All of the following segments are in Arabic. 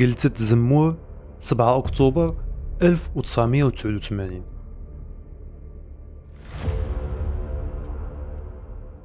جلسة زمور 7 أكتوبر 1989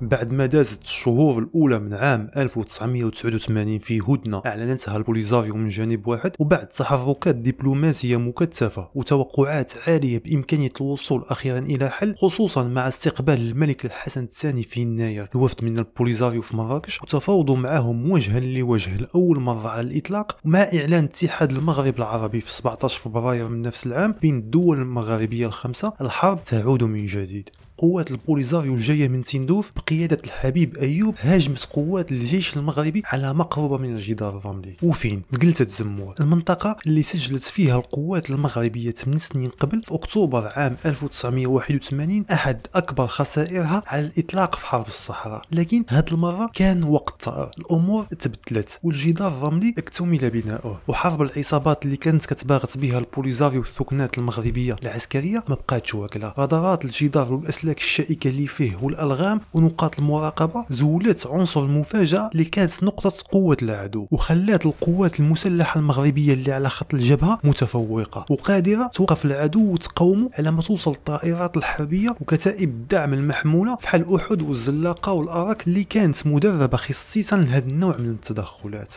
بعد ما دازت الشهور الأولى من عام 1989 في هدنة أعلنتها البوليزاريو من جانب واحد وبعد تحركات دبلوماسية مكثفة وتوقعات عالية بإمكانية الوصول أخيرا إلى حل خصوصا مع استقبال الملك الحسن الثاني في يناير الوفد من البوليزاريو في مراكش وتفاوضوا معهم وجها لوجه لأول مرة على الإطلاق مع إعلان اتحاد المغرب العربي في 17 فبراير من نفس العام بين الدول المغاربية الخمسة الحرب تعود من جديد. قوات البوليزاريو الجاية من تندوف بقيادة الحبيب أيوب هاجمت قوات الجيش المغربي على مقربة من الجدار الرملي. وفين؟ بقلتة زمور المنطقة اللي سجلت فيها القوات المغربية 8 سنين قبل في أكتوبر عام 1981 أحد أكبر خسائرها على الإطلاق في حرب الصحراء. لكن هاد المرة كان وقت طائر. الأمور تبدلت والجدار الرملي اكتمل بناؤه. وحرب العصابات اللي كانت كتباغت بها البوليزاريو والثكنات المغربية العسكرية ما بقاتش واكلة. رادارات الجدار والأسلحة الأسلاك الشائكة اللي فيه والألغام ونقاط المراقبة زولت عنصر المفاجأة اللي كانت نقطة قوة العدو وخلات القوات المسلحة المغربية اللي على خط الجبهة متفوقة وقادرة توقف العدو وتقاومه على ما توصل الطائرات الحربية وكتائب الدعم المحمولة بحال أحد والزلاقة والأراك اللي كانت مدربة خصيصا لهذا النوع من التدخلات.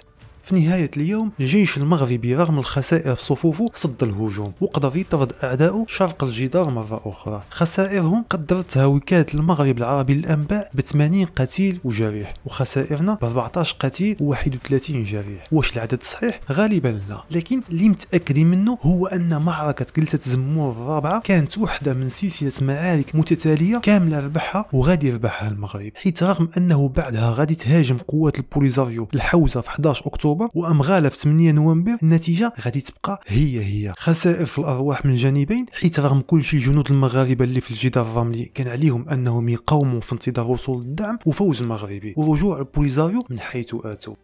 في نهاية اليوم الجيش المغربي رغم الخسائر في صفوفه صد الهجوم وقدر يطرد أعداؤه شرق الجدار مرة أخرى. خسائرهم قدرتها وكالة المغرب العربي للأنباء ب 80 قتيل وجريح وخسائرنا ب 14 قتيل و 31 جريح. واش العدد صحيح؟ غالبا لا. لكن اللي متأكدين منه هو أن معركة جلسة زمور الرابعة كانت واحدة من سلسلة معارك متتالية كاملة ربحها وغادي يربحها المغرب. حيث رغم أنه بعدها غادي تهاجم قوات البوليزاريو الحوزة في 11 أكتوبر اكتوبر وامغاله في 8 نوفمبر النتيجة غادي تبقى هي هي. خسائر في الأرواح من الجانبين حيث رغم كل شيء الجنود المغاربة اللي في الجدار الرملي كان عليهم أنهم يقاوموا في انتظار وصول الدعم وفوز المغربي. ورجوع البوليزاريو من حيث آتوا.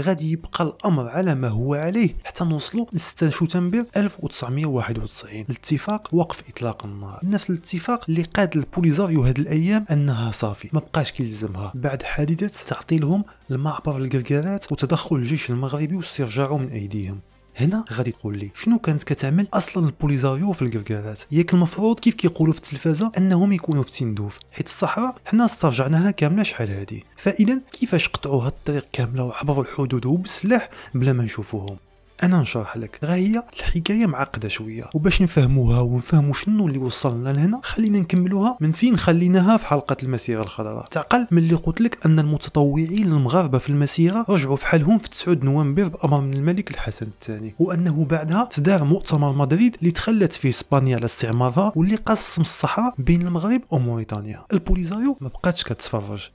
غادي يبقى الأمر على ما هو عليه. حتى نوصلوا ل 6 شتنبر 1991 الاتفاق وقف إطلاق النار. نفس الاتفاق اللي قاد البوليزاريو هاد الأيام أنها صافي ما بقاش كيلزمها. بعد حادثة تعطيلهم المعبر القرقارات وتدخل الجيش المغربي واسترجاعه من أيديهم. هنا غادي تقول لي شنو كانت كتعمل أصلا البوليزاريو في الكركارات ياك المفروض كيف كيقولوا في التلفازة أنهم يكونوا في تندوف حيت الصحراء حنا استرجعناها كاملة شحال هادي. فاذا كيفاش قطعوا هاد الطريق كاملة وعبروا الحدود وبالسلاح بلا ما نشوفوهم؟ أنا نشرح لك. راه هي الحكاية معقدة شوية. وباش نفهموها ونفهموا شنو اللي وصلنا لهنا خلينا نكملوها من فين خليناها في حلقة المسيرة الخضراء. تعقل من اللي قلت لك أن المتطوعين المغاربة في المسيرة رجعوا في حالهم في 9 نوفمبر بأمر من الملك الحسن الثاني. وأنه بعدها تدار مؤتمر مدريد اللي تخلت فيه إسبانيا على استعمارها واللي قسم الصحراء بين المغرب وموريتانيا. البوليزاريو ما بقاتش كتفرج.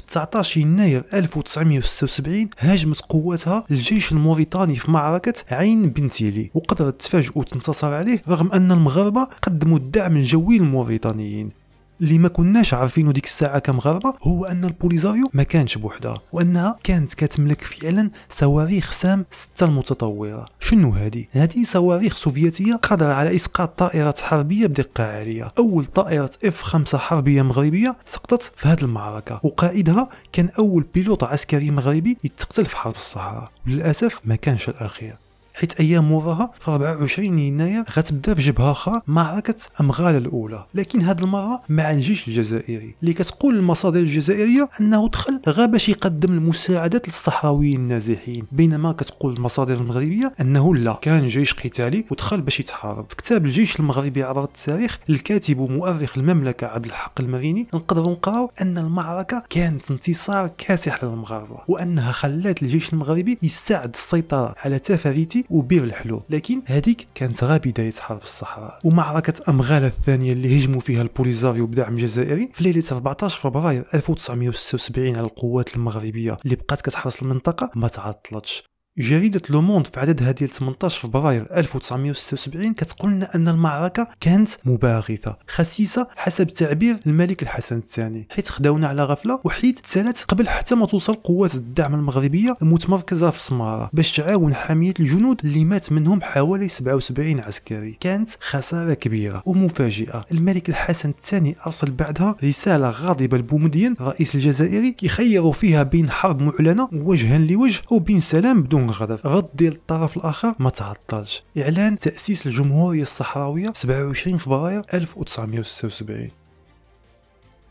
في 19 يناير 1976 هاجمت قواتها الجيش الموريتاني في معركة عين بنتيلي وقدرت تفاجئ وتنتصر عليه رغم أن المغاربة قدموا الدعم الجوي للموريتانيين. اللي ما كناش عارفينه ديك الساعة كمغاربه هو أن البوليزاريو ما كانش بوحدها وأنها كانت كتملك فعلا صواريخ سام 6 المتطورة. شنو هذه؟ هذه صواريخ سوفيتية قادرة على إسقاط طائرات حربية بدقة عالية. أول طائرة إف 5 حربية مغربية سقطت في هذه المعركة وقائدها كان أول pilote عسكري مغربي يتقتل في حرب الصحراء. وللاسف ما كانش الأخير. حيت أيام موراها في 24 يناير غتبدا بجبهه أخرى معركه أمغال الأولى. لكن هذه المرة مع الجيش الجزائري. اللي كتقول المصادر الجزائرية أنه دخل غا باش يقدم المساعدات للصحراويين النازحين. بينما كتقول المصادر المغربية أنه لا. كان جيش قتالي ودخل باش يتحارب. في كتاب الجيش المغربي عبر التاريخ الكاتب ومؤرخ المملكة عبد الحق المريني نقدروا نقراو أن المعركة كانت انتصار كاسح للمغاربة وأنها خلات الجيش المغربي يستعد السيطرة على تفاريتي وبير الحلو. لكن هذيك كانت غير بداية حرب الصحراء. ومعركة أمغال الثانية اللي هجموا فيها البوليزاريو بدعم جزائري في ليلة 14 فبراير 1976 على القوات المغربية اللي بقات كتحرس المنطقة ما تعطلتش. جريدة لو موند في عددها ديال 18 فبراير 1976 كتقول لنا أن المعركة كانت مباغثة خسيسة حسب تعبير الملك الحسن الثاني. حيث خداونا على غفلة وحيث تسالت قبل حتى ما توصل قوات الدعم المغربية المتمركزة في سمارة باش تعاون حامية الجنود اللي مات منهم حوالي 77 عسكري. كانت خسارة كبيرة ومفاجئة. الملك الحسن الثاني أرسل بعدها رسالة غاضبة لبومدين رئيس الجزائري كيخيروا فيها بين حرب معلنة وجها لوجه وبين سلام بدون غضب غض ديال الطرف الآخر. ما تعطلش. إعلان تأسيس الجمهورية الصحراوية 27 فبراير 1976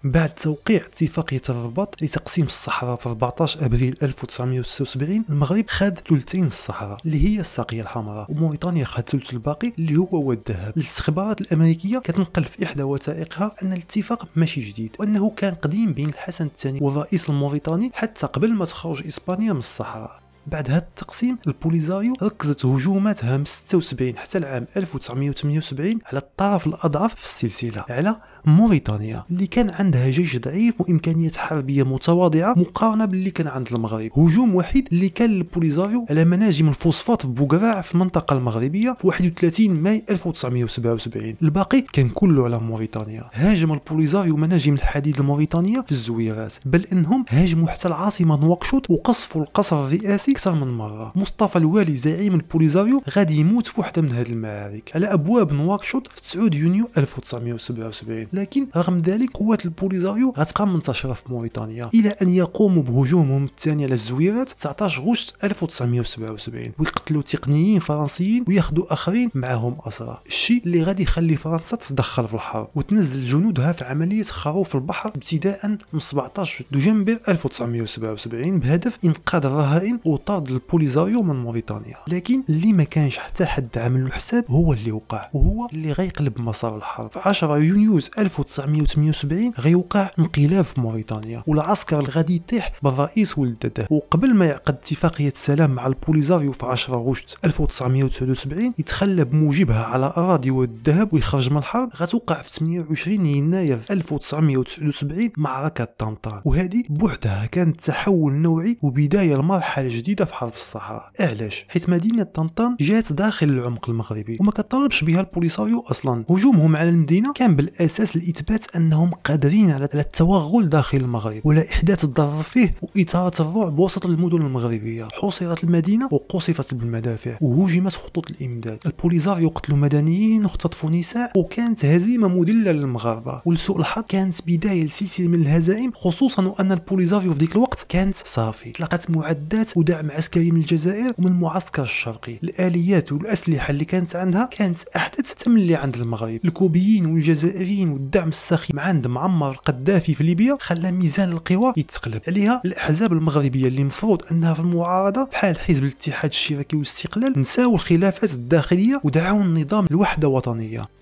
بعد توقيع اتفاقية الرباط لتقسيم الصحراء في 14 أبريل 1976 المغرب خد ثلثين الصحراء اللي هي الساقية الحمراء وموريتانيا خد ثلث الباقي اللي هو هو الذهب الاستخبارات الأمريكية كتنقل في إحدى وثائقها أن الاتفاق ماشي جديد وأنه كان قديم بين الحسن الثاني والرئيس الموريتاني حتى قبل ما تخرج إسبانيا من الصحراء. بعد هذا التقسيم البوليزاريو ركزت هجوماتها من 76 حتى العام 1978 على الطرف الأضعف في السلسلة على موريتانيا اللي كان عندها جيش ضعيف وإمكانيات حربية متواضعة مقارنة باللي كان عند المغرب. هجوم وحيد اللي كان البوليزاريو على مناجم الفوسفات في بوكراع في المنطقة المغربية في 31 ماي 1977 الباقي كان كله على موريتانيا. هاجم البوليزاريو مناجم الحديد الموريتانية في الزويرات بل إنهم هاجموا حتى العاصمة نواكشوط وقصفوا القصر الرئاسي أكثر من مرة. مصطفى الوالي زعيم البوليزاريو غادي يموت في واحدة من هذه المعارك على أبواب نواكشوط في 9 يونيو 1977 لكن رغم ذلك قوات البوليزاريو غتبقى منتشرة في موريتانيا. إلى أن يقوموا بهجومهم الثاني على الزويرات 19 غشت 1977 ويقتلوا تقنيين فرنسيين وياخذوا آخرين معهم أسرى. الشيء اللي غادي يخلي فرنسا تتدخل في الحرب وتنزل جنودها في عملية خروف البحر ابتداء من 17 دجنبر 1977 بهدف إنقاذ الرهائن وطرد البوليزاريو من موريتانيا. لكن اللي ما كانش حتى حد عامل له حساب هو اللي وقع وهو اللي غيقلب مسار الحرب. في 10 يونيوز 1978 غيوقع انقلاب في موريتانيا والعسكر الغادي يطيح بالرئيس ولدته. وقبل ما يعقد اتفاقية سلام مع البوليزاريو في 10 غشت 1979 يتخلى بموجبها على أراضي والذهب ويخرج من الحرب. غتوقع في 28 يناير 1979 معركة طنطان. وهذه بوحدها كانت تحول نوعي وبداية لمرحلة جديدة في حرب الصحراء. علاش؟ حيث مدينة طنطان جات داخل العمق المغربي وما كطلبش بها البوليساريو أصلا. هجومهم على المدينة كان بالأساس لاثبات أنهم قادرين على التوغل داخل المغرب ولا إحداث الضرر فيه واثاره الرعب وسط المدن المغربية. حوصرت المدينة وقصفت بالمدافع وهجمت خطوط الإمداد. البوليزار يقتلوا مدنيين واختطفوا نساء وكانت هزيمة مذله للمغاربة. ولسوء الحظ كانت بداية لسلسلة من الهزائم خصوصا وأن البوليزاريو في ذيك الوقت كانت صافي. تلقت معدات ودعم عسكري من الجزائر ومن المعسكر الشرقي. الآليات والأسلحة اللي كانت عندها كانت أحدث تملي عند المغرب. الكوبيين والجزائريين والدعم السخي عند معمر القذافي في ليبيا خلى ميزان القوى يتقلب. عليها الأحزاب المغربية اللي المفروض أنها في المعارضة بحال حزب الاتحاد الاشتراكي والاستقلال نساو الخلافات الداخلية ودعاو النظام لوحده وطنيه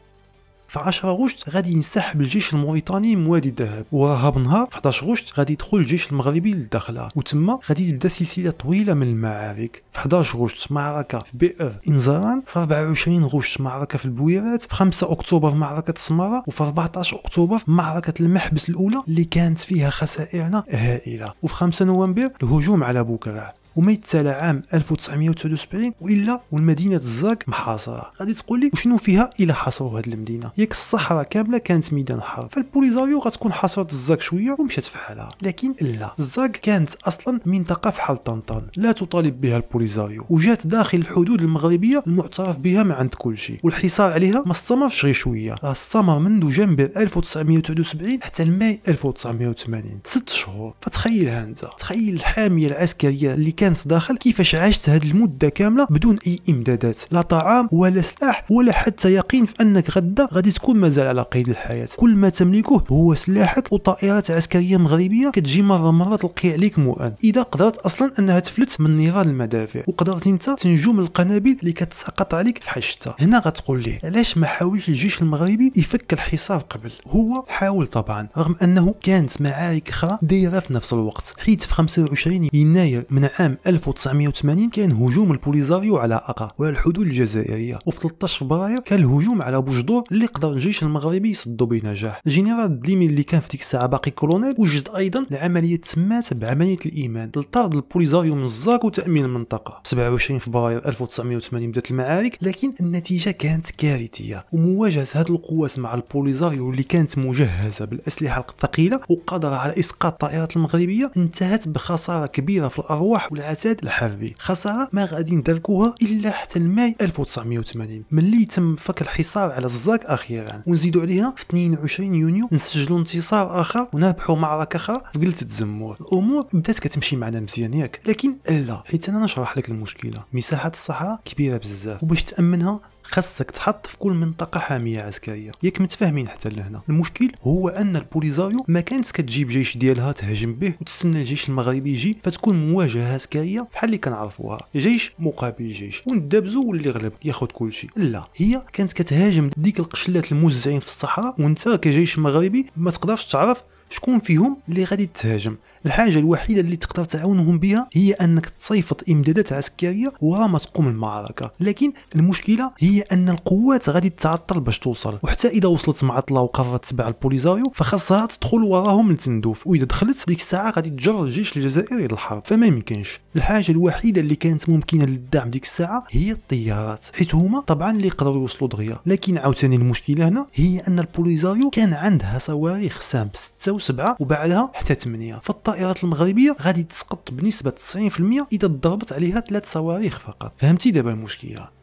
في 10 غشت غادي ينسحب الجيش الموريتاني من وادي الذهب وراها بنهار في 11 غشت غادي يدخل الجيش المغربي للداخله وتما غادي تبدا سلسلة طويلة من المعارك. في 11 غشت معركة في بئر إنزران في 24 غشت معركة في البويرات في 5 أكتوبر معركة سماره وفي 14 أكتوبر معركة المحبس الأولى اللي كانت فيها خسائرنا هائلة. وفي 5 نوفمبر الهجوم على بوكراع وما يتسالى عام 1979 وإلا والمدينة الزاك محاصرة. غادي تقول لي وشنو فيها إلا حاصروا هذه المدينة؟ ياك الصحراء كاملة كانت ميدان حرب. فالبوليزاريو غتكون حاصرت الزاك شوية ومشات في حالها. لكن لا الزاك كانت أصلا منطقة فحال طنطان. لا تطالب بها البوليزاريو. وجات داخل الحدود المغربية المعترف بها ما عند كل شيء. والحصار عليها ما استمرش غير شوية. استمر منذ جنبر 1979 حتى الماي 1980 ست شهور. فتخيلها أنت. تخيل الحامية العسكرية اللي كانت كانت داخل كيفاش عاشت هذه المدة كاملة بدون أي إمدادات؟ لا طعام ولا سلاح ولا حتى يقين في أنك غدا غادي تكون مازال على قيد الحياة. كل ما تملكه هو سلاحك وطائرات عسكرية مغربية كتجي مرة مرة تلقي عليك مؤن. إذا قدرت أصلا أنها تفلت من نيران المدافع وقدرت أنت تنجو من القنابل اللي كتسقط عليك فحال الشتا هنا غتقول لي علاش ما حاولش الجيش المغربي يفك الحصار قبل؟ هو حاول طبعا رغم أنه كانت معارك أخرى دايرة في نفس الوقت. حيت في 25 يناير من عام عام 1980 كان هجوم البوليزاريو على أقا وعلى الحدود الجزائرية. وفي 13 فبراير كان الهجوم على بوجدور اللي قدر الجيش المغربي يصدو بنجاح الجنرال دليمي اللي كان في ديك الساعة باقي كولونيل وجد أيضا العملية تسمات بعمليه الإيمان. لطرد البوليزاريو من الزاك وتأمين المنطقة. 27 فبراير 1980 بدأت المعارك لكن النتيجة كانت كارثية. ومواجهة هذه القوات مع البوليزاريو اللي كانت مجهزة بالأسلحة الثقيلة وقادرة على إسقاط الطائرات المغربية انتهت بخسارة كبيرة في الأرواح والعتاد الحربي. خساره ما غادي ندركوها إلا حتى الماي 1980 ملي تم فك الحصار على الزاك أخيرا. ونزيدوا عليها في 22 يونيو. نسجلوا انتصار آخر ونربحوا معركة أخرى في قلة الزمور الأمور بدات كتمشي معنا مزيان ياك. لكن لا حيت أنا نشرح لك المشكلة. مساحة الصحراء كبيرة بزاف وباش تأمنها خاصك تحط في كل منطقة حامية عسكرية. ياك متفاهمين حتى لهنا. المشكل هو أن البوليزاريو ما كانت كتجيب جيش ديالها تهاجم به وتستنى الجيش المغربي يجي فتكون مواجهة عسكرية بحال اللي كنعرفوها. جيش مقابل جيش. وندابزو واللي غلب ياخذ كل شيء. لا هي كانت كتهاجم ديك القشلات الموزعين في الصحراء وانت كجيش مغربي ما تقدرش تعرف شكون فيهم اللي غادي تهاجم. الحاجة الوحيدة اللي تقدر تعاونهم بها هي أنك تصيفط إمدادات عسكرية ورا ما تقوم المعركة. لكن المشكلة هي أن القوات غادي تعطل باش توصل. وحتى إذا وصلت معطله وقررت تتبع البوليزاريو فخاصها تدخل وراهم لتندوف. وإذا دخلت ديك الساعة غادي تجر الجيش الجزائري للحرب. فما يمكنش. الحاجة الوحيدة اللي كانت ممكنة للدعم ديك الساعة هي الطيارات. حيت هما طبعا اللي يقدروا يوصلوا دغيا. لكن عاوتاني المشكلة هنا هي أن البوليزاريو كان عندها صواريخ سام 6 و7 وبعدها حتى 8 فالطائرات المغربية غادي تسقط بنسبة 90% إذا ضربت عليها ثلاث صواريخ فقط. فهمتي دابا المشكلة؟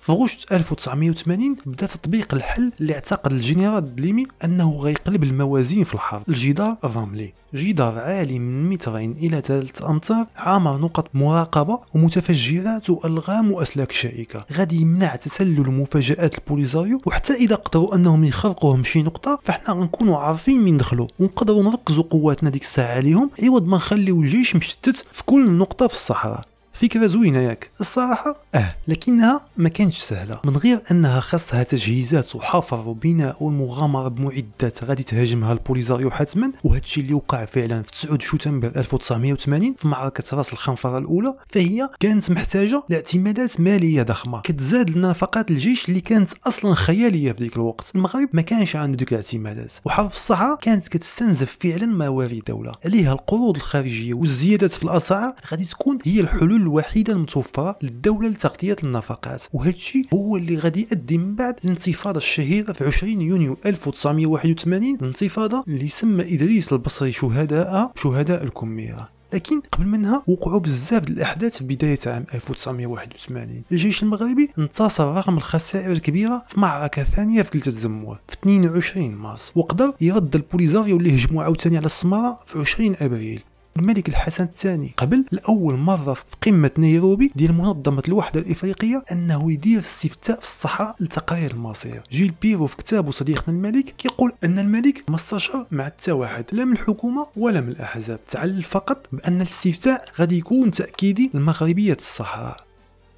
في غشت 1980 بدأ تطبيق الحل اللي اعتقد الجنرال دليمي أنه غيقلب الموازين في الحرب الجدار الرملي جدار عالي من مترين إلى ثلاثة أمتار عامر نقط مراقبة ومتفجرات والغام وأسلاك شائكة. غادي يمنع تسلل مفاجآت البوليزاريو وحتى إذا قدروا أنهم يخرقوهم شي نقطة فإحنا غنكونوا عارفين من دخلوا. ونقدروا نركزوا قواتنا ديك الساعة عليهم عوض ما نخليو الجيش مشتت في كل نقطة في الصحراء. فكرة زوينة ياك. الصراحة أه لكنها ما كانتش سهلة. من غير أنها خاصها تجهيزات وحفر وبناء والمغامرة بمعدات غادي تهاجمها البوليزاريو حتما وهذا الشيء اللي وقع فعلا في 9 شتنبر 1980 في معركة راس الخنفرة الأولى. فهي كانت محتاجة لاعتمادات مالية ضخمة. كتزاد نفقات الجيش اللي كانت أصلا خيالية في ذيك الوقت. المغرب ما كانش عنده ديك الاعتمادات. وحرب الصحراء كانت كتستنزف فعلا موارد الدولة. عليها القروض الخارجية والزيادات في الأسعار غادي تكون هي الحلول الوحيده المتوفره للدولة لتغطية النفقات. وهذا الشيء هو اللي غادي يؤدي من بعد الانتفاضه الشهيرة في 20 يونيو 1981 الانتفاضه اللي سمى إدريس البصري شهداء شهداء الكميره لكن قبل منها وقعوا بزاف الأحداث في بداية عام 1981 الجيش المغربي انتصر رغم الخسائر الكبيرة في معركة ثانية في قلة زموه في 22 مارس. وقدر يرد البوليزاريو اللي هجموا عاوتاني على السمارة في 20 أبريل. الملك الحسن الثاني. قبل لاول مرة في قمة نيروبي ديال منظمة الوحدة الإفريقية أنه يدير استفتاء في الصحراء لتقرير المصير. جيل بيرو في كتابه صديقنا الملك كيقول أن الملك ما استشار مع حتى واحد لا من الحكومة ولا من الأحزاب. تعلل فقط بأن الاستفتاء غادي يكون تأكيدي لمغربية الصحراء.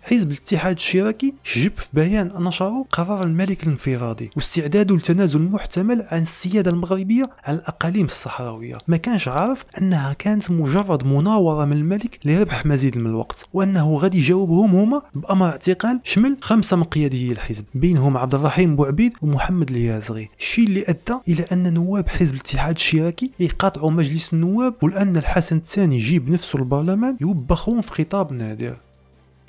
حزب الاتحاد الاشتراكي شجب في بيان نشره قرار الملك الانفرادي واستعداده لتنازل محتمل عن السيادة المغربية على الأقاليم الصحراوية. ما كانش عارف أنها كانت مجرد مناورة من الملك لربح مزيد من الوقت وأنه غادي يجاوبهم هما بأمر اعتقال شمل خمسة من قيادي الحزب بينهم عبد الرحيم بوعبيد ومحمد اليازغي. الشيء اللي أدى إلى أن نواب حزب الاتحاد الاشتراكي يقاطعوا مجلس النواب ولان الحسن الثاني يجيب نفسه البرلمان يوبخون في خطاب نادر.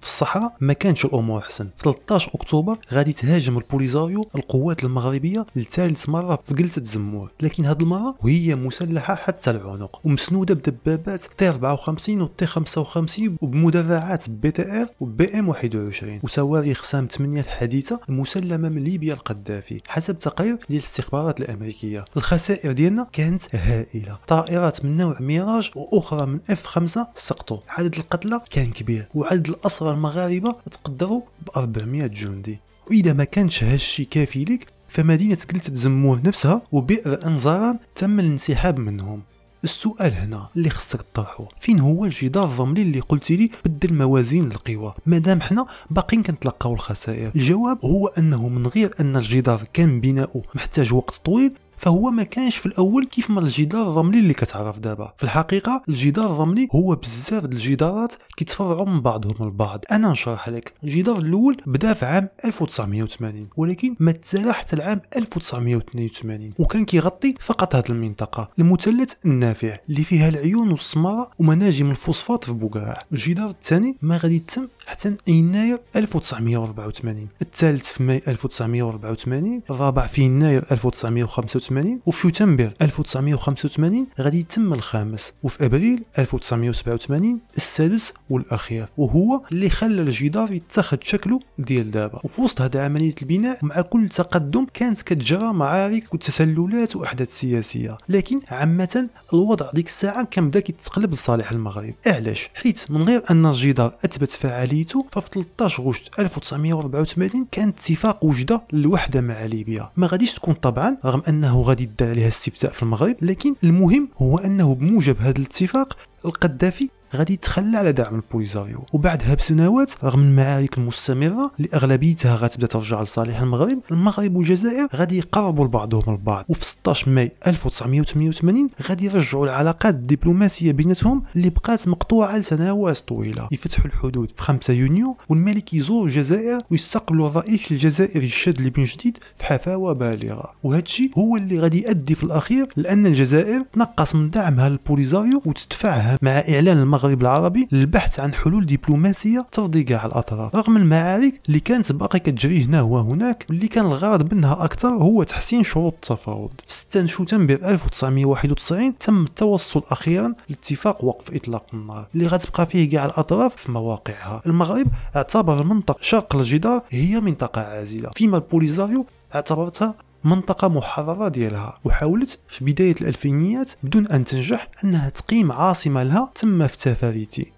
في الصحراء ما كانش الأمور أحسن. في 13 أكتوبر غادي تهاجم البوليزاريو القوات المغربية لثالث مرة في كلتة زمور. لكن هذه المرة وهي مسلحة حتى العنق. ومسنودة بدبابات تي 54 و تي 55 وبمدرعات بي تي آر وبي إم 21 وصواريخ سام 8 الحديثه المسلمة من ليبيا القذافي حسب تقرير ديال الاستخبارات الأمريكية. الخسائر ديالنا كانت هائلة. طائرات من نوع ميراج وأخرى من اف 5 سقطوا. عدد القتلى كان كبير. وعدد الأسرى المغاربه تقدروا ب 400 جندي. وإذا ما كانش هالشي كافي لك فمدينة قلت زموه نفسها وبئر انظاران تم الانسحاب منهم. السؤال هنا اللي خصك تطرحه فين هو الجدار الرملي اللي قلتي لي بدل موازين القوى؟ مادام حنا باقيين كنتلقاو الخسائر. الجواب هو أنه من غير أن الجدار كان بناؤه محتاج وقت طويل فهو ما كانش في الأول كيف ما الجدار الرملي اللي كتعرف دابا. في الحقيقة الجدار الرملي هو بزاف الجدارات كيتفرعوا من بعضهم البعض. أنا نشرح لك. الجدار الأول بدأ في عام 1980 ولكن ما تزال حتى العام 1982 وكان كيغطي فقط هذه المنطقة. المثلث النافع اللي فيها العيون والسمارة ومناجم الفوسفات في بوقراع الجدار الثاني ما غادي يتم حتى يناير 1984 الثالث في ماي 1984 الرابع في يناير 1985 وفي شتنبر 1985 غادي يتم الخامس. وفي أبريل 1987 السادس والأخير. وهو اللي خلى الجدار يتخذ شكله ديال دابا. وفي وسط هذا عملية البناء مع كل تقدم كانت كتجرى معارك وتسللات وأحداث سياسية. لكن عامة الوضع ديك الساعة كان بدأ كيتقلب لصالح المغرب. علاش؟ حيت من غير أن الجدار أثبت فعاليته ففي 13 غشت 1984 كان اتفاق وجدة للوحده مع ليبيا. ما غاديش تكون طبعا رغم أنه غادي يدار عليها استفتاء في المغرب لكن المهم هو أنه بموجب هذا الاتفاق القذافي غادي يتخلى على دعم البوليزاريو وبعدها بسنوات رغم المعارك المستمرة اللي أغلبيتها غتبدا ترجع لصالح المغرب المغرب والجزائر غادي يقربوا لبعضهم البعض. وفي 16 ماي 1988 غادي يرجعوا العلاقات الدبلوماسية بيناتهم اللي بقات مقطوعة لسنوات طويلة. يفتحوا الحدود في 5 يونيو والملك يزور الجزائر ويستقبل الرئيس الجزائري الشاذلي بن جديد في حفاوة بالغة. وهذا الشيء هو اللي غادي يؤدي في الأخير لأن الجزائر تنقص من دعمها للبوليزاريو وتدفعها مع إعلان المغرب. العربي للبحث عن حلول دبلوماسية ترضي كاع الأطراف رغم المعارك اللي كانت باقي كتجري هنا وهناك واللي كان الغرض منها أكثر هو تحسين شروط التفاوض. في 6 شتنبر 1991 تم التوصل أخيرا لاتفاق وقف إطلاق النار اللي غتبقى فيه كاع الأطراف في مواقعها. المغرب اعتبر المنطقة شرق الجدار هي منطقة عازلة. فيما البوليزاريو اعتبرتها منطقة محررة ديالها وحاولت في بداية الألفينيات بدون أن تنجح أنها تقيم عاصمة لها تم في تفاريتي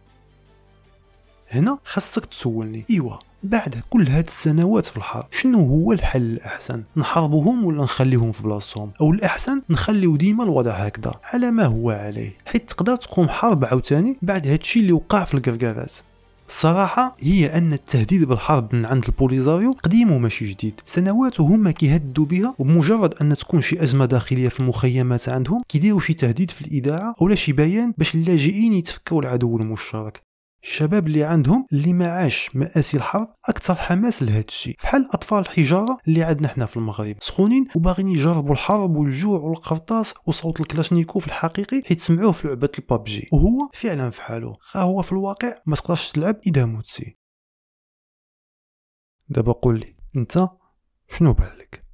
هنا خاصك تسولني. إيوا بعد كل هاد السنوات في الحرب شنو هو الحل الأحسن؟ نحاربوهم ولا نخليهم في بلاصتهم؟ أو الأحسن نخليو ديما الوضع هكذا على ما هو عليه حيت تقدر تقوم حرب عاوتاني بعد هادشي اللي وقع في القرقرات. الصراحة هي أن التهديد بالحرب من عند البوليزاريو قديم وماشي جديد. سنوات وهما كيهددوا بها وبمجرد أن تكون شي أزمة داخلية في المخيمات عندهم كيديروا شي تهديد في الإذاعة أو شي بيان باش اللاجئين يتفكوا العدو المشترك. الشباب اللي عندهم اللي ما عاش مآسي الحرب أكثر حماس لهذا الشيء. فحال أطفال الحجارة اللي عندنا حنا في المغرب سخونين وباغيين يجربوا الحرب والجوع والقرطاس وصوت الكلاشنيكوف الحقيقي حيت سمعوه في لعبة البابجي. وهو فعلا في حاله. خا هو في الواقع ما تقدرش تلعب إذا متي دابا قول لي أنت شنو بالك